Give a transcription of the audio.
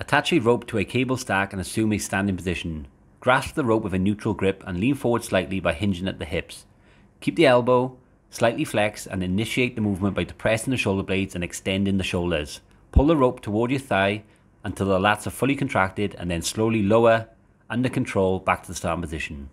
Attach a rope to a cable stack and assume a standing position. Grasp the rope with a neutral grip and lean forward slightly by hinging at the hips. Keep the elbow slightly flexed and initiate the movement by depressing the shoulder blades and extending the shoulders. Pull the rope toward your thigh until the lats are fully contracted and then slowly lower, under control, back to the starting position.